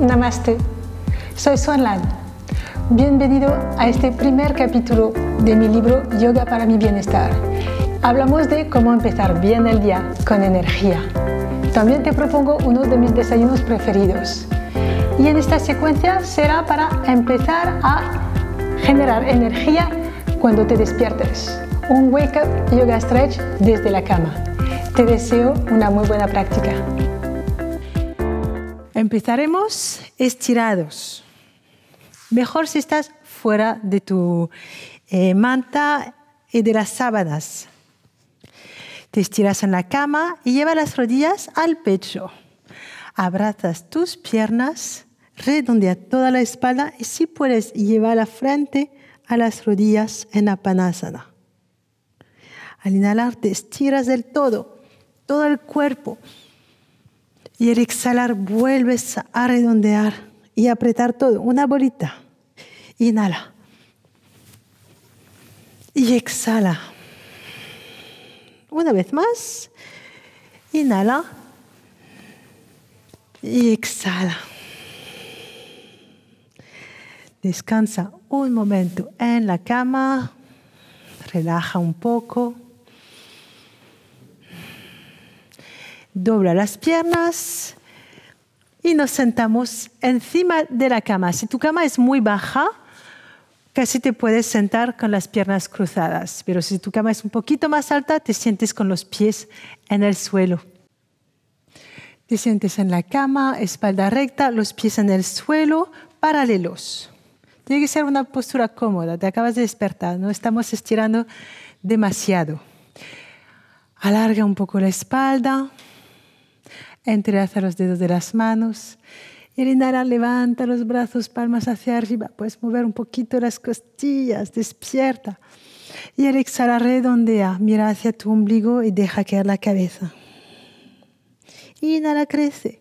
Namaste. Soy Swan Lan. Bienvenido a este primer capítulo de mi libro Yoga para mi bienestar. Hablamos de cómo empezar bien el día con energía. También te propongo uno de mis desayunos preferidos. Y en esta secuencia será para empezar a generar energía cuando te despiertes. Un wake up yoga stretch desde la cama. Te deseo una muy buena práctica. Empezaremos estirados. Mejor si estás fuera de tu eh, manta y de las sábanas. Te estiras en la cama y lleva las rodillas al pecho. Abrazas tus piernas, redondea toda la espalda y si puedes llevar la frente a las rodillas en Apanasana. Al inhalar te estiras del todo, todo el cuerpo. Y al exhalar vuelves a redondear y apretar todo, una bolita. Inhala. Y exhala. Una vez más. Inhala. Y exhala. Descansa un momento en la cama. Relaja un poco. Dobla las piernas y nos sentamos encima de la cama. Si tu cama es muy baja, casi te puedes sentar con las piernas cruzadas, pero si tu cama es un poquito más alta, te sientes con los pies en el suelo. Te sientes en la cama, espalda recta, los pies en el suelo, paralelos. Tiene que ser una postura cómoda, te acabas de despertar, no estamos estirando demasiado. Alarga un poco la espalda, Entrelaza los dedos de las manos. Y al inhalar, levanta los brazos, palmas hacia arriba. Puedes mover un poquito las costillas, despierta. Y al exhalar, redondea, mira hacia tu ombligo y deja caer la cabeza. Inhala, crece.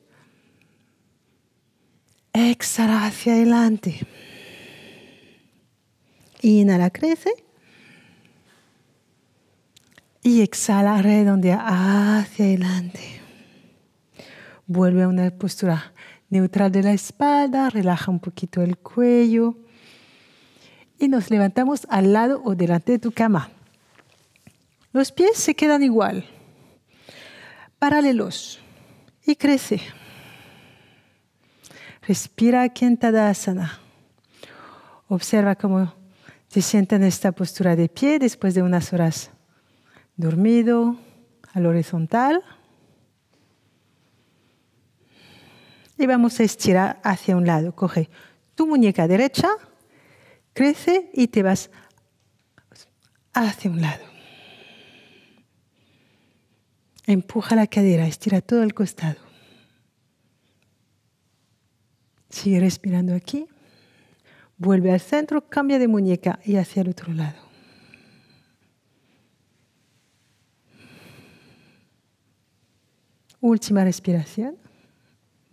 Exhala hacia adelante. Inhala, crece. Y exhala, redondea hacia adelante. Vuelve a una postura neutral de la espalda, relaja un poquito el cuello y nos levantamos al lado o delante de tu cama. Los pies se quedan igual, paralelos y crece. Respira aquí en Tadasana. Observa cómo te sientes en esta postura de pie después de unas horas dormido al horizontal. Y vamos a estirar hacia un lado. Coge tu muñeca derecha, crece y te vas hacia un lado. Empuja la cadera, estira todo el costado. Sigue respirando aquí. Vuelve al centro, cambia de muñeca y hacia el otro lado. Última respiración.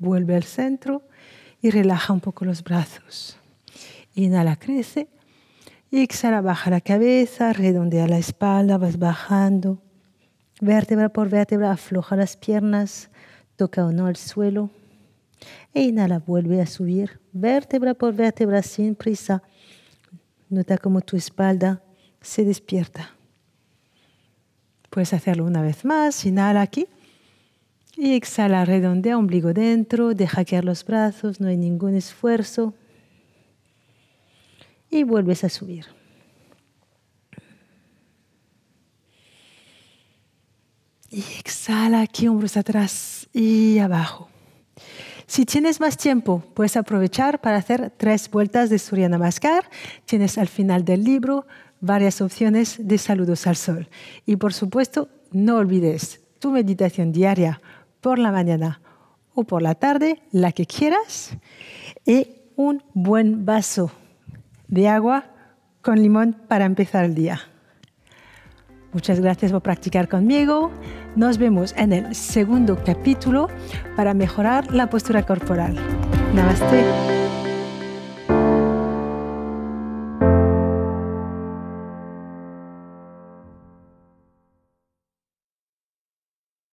Vuelve al centro y relaja un poco los brazos. Inhala, crece. Y exhala, baja la cabeza, redondea la espalda, vas bajando. Vértebra por vértebra, afloja las piernas, toca o no el suelo. E inhala, vuelve a subir, vértebra por vértebra, sin prisa. Nota cómo tu espalda se despierta. Puedes hacerlo una vez más. Inhala aquí. Y exhala, redondea ombligo dentro, deja caer los brazos, no hay ningún esfuerzo. Y vuelves a subir. Y exhala aquí, hombros atrás y abajo. Si tienes más tiempo, puedes aprovechar para hacer tres vueltas de Surya Namaskar. Tienes al final del libro varias opciones de saludos al sol. Y por supuesto, no olvides tu meditación diaria por la mañana o por la tarde, la que quieras, y un buen vaso de agua con limón para empezar el día. Muchas gracias por practicar conmigo. Nos vemos en el segundo capítulo para mejorar la postura corporal. Namaste.